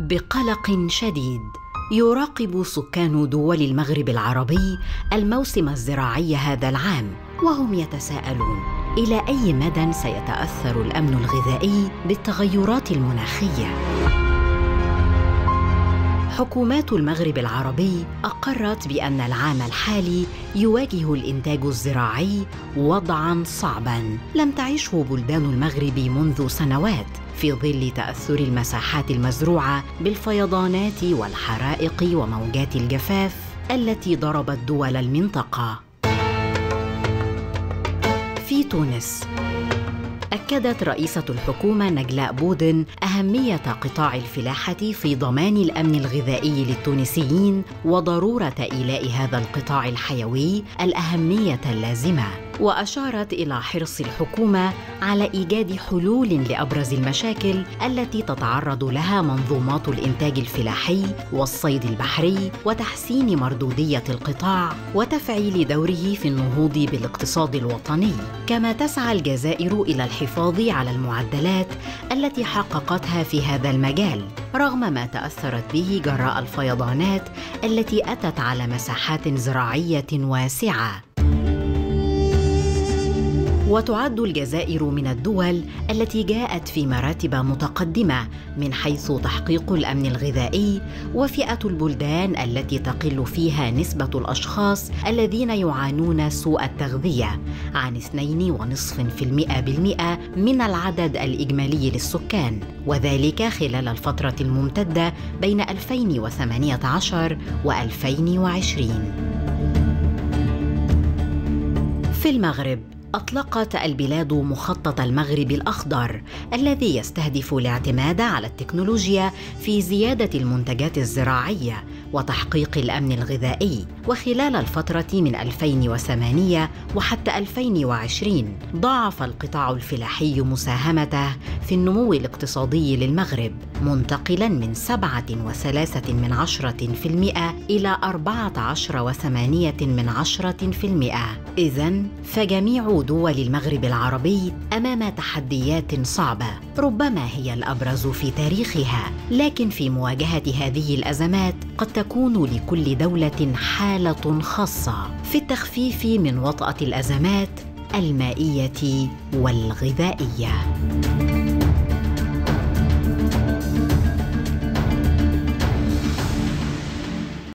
بقلق شديد يراقب سكان دول المغرب العربي الموسم الزراعي هذا العام وهم يتساءلون إلى أي مدى سيتأثر الأمن الغذائي بالتغيرات المناخية. حكومات المغرب العربي أقرت بأن العام الحالي يواجه الإنتاج الزراعي وضعا صعبا. لم تعشه بلدان المغرب منذ سنوات في ظل تأثر المساحات المزروعة بالفيضانات والحرائق وموجات الجفاف التي ضربت دول المنطقة. في تونس أكدت رئيسة الحكومة نجلاء بودن أهمية قطاع الفلاحة في ضمان الأمن الغذائي للتونسيين وضرورة إيلاء هذا القطاع الحيوي الأهمية اللازمة. وأشارت إلى حرص الحكومة على إيجاد حلول لأبرز المشاكل التي تتعرض لها منظومات الإنتاج الفلاحي والصيد البحري وتحسين مردودية القطاع وتفعيل دوره في النهوض بالاقتصاد الوطني. كما تسعى الجزائر إلى الحفاظ على المعدلات التي حققتها في هذا المجال رغم ما تأثرت به جراء الفيضانات التي أتت على مساحات زراعية واسعة. وتعد الجزائر من الدول التي جاءت في مراتب متقدمة من حيث تحقيق الأمن الغذائي وفئة البلدان التي تقل فيها نسبة الأشخاص الذين يعانون سوء التغذية عن 2.5% بالمئة من العدد الإجمالي للسكان. وذلك خلال الفترة الممتدة بين 2018 و2020 في المغرب أطلقت البلاد مخطط المغرب الأخضر الذي يستهدف الاعتماد على التكنولوجيا في زيادة المنتجات الزراعية وتحقيق الأمن الغذائي وخلال الفترة من 2008 وحتى 2020 ضاعف القطاع الفلاحي مساهمته في النمو الاقتصادي للمغرب منتقلا من 7.3 من إلى 14.8 من عشرة في المئة. إذا فجميع دول المغرب العربي أمام تحديات صعبة ربما هي الأبرز في تاريخها. لكن في مواجهة هذه الأزمات قد تكون لكل دولة حالة خاصة. في التخفيف من وطأة الأزمات المائية والغذائية.